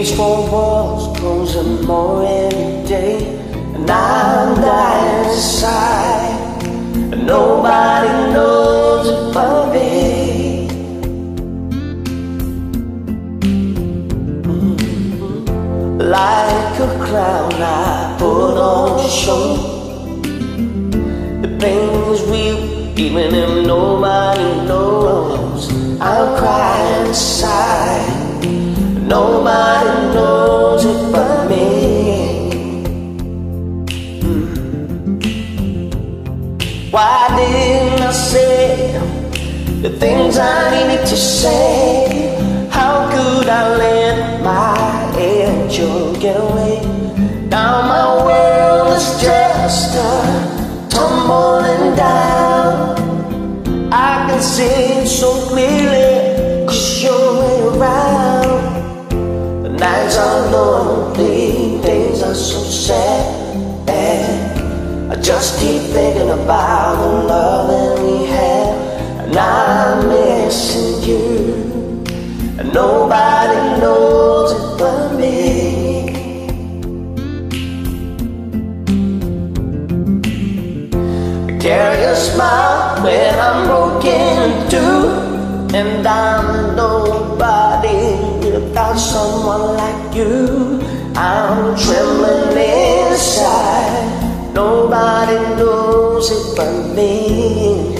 These four walls close closing more every day, and I'm dying inside. And nobody knows but me. Mm-hmm. Like a crown I put on your show. The pain's real, even if nobody knows. I'm crying inside. Nobody knows it but me. Mm. Why didn't I say the things I needed to say? How could I let my angel get away? Now my world is just a tumbling down. I can see it so clearly, cause you're around. Nights are lonely, days are so sad. And I just keep thinking about the love that we had. And I'm missing you. And nobody knows it but me. I carry a smile when I'm broken too. And I'm nobody without someone like you. I'm trembling inside. Nobody knows it but me.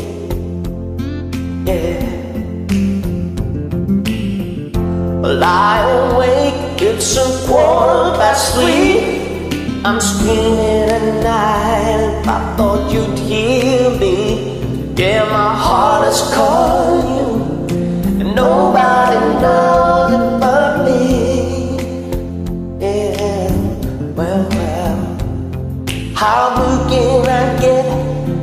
Yeah. Lie awake, it's a quarter past three. I'm screaming at night. I thought you'd hear me. Yeah, my heart is calling how can I get?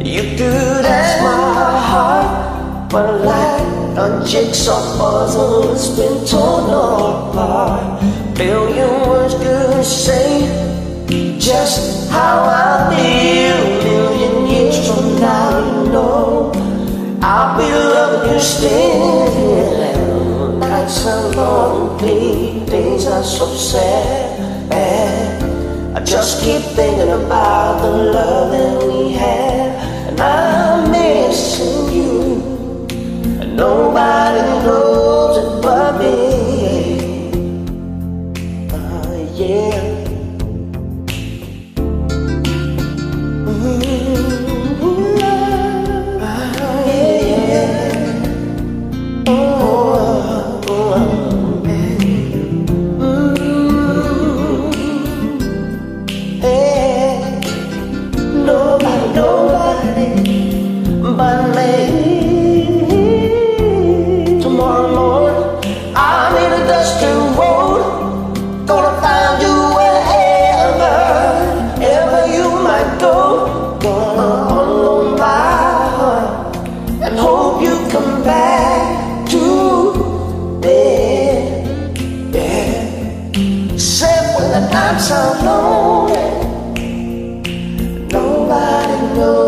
You could ask my heart, but like a jigsaw puzzle, it's been torn apart. Billion words could say just how I feel. Million years from now, you know, I'll be loving you still. Nights are lonely, days are so sad. I just keep thinking about the love that we had, and I'm When the lonely, nobody knows.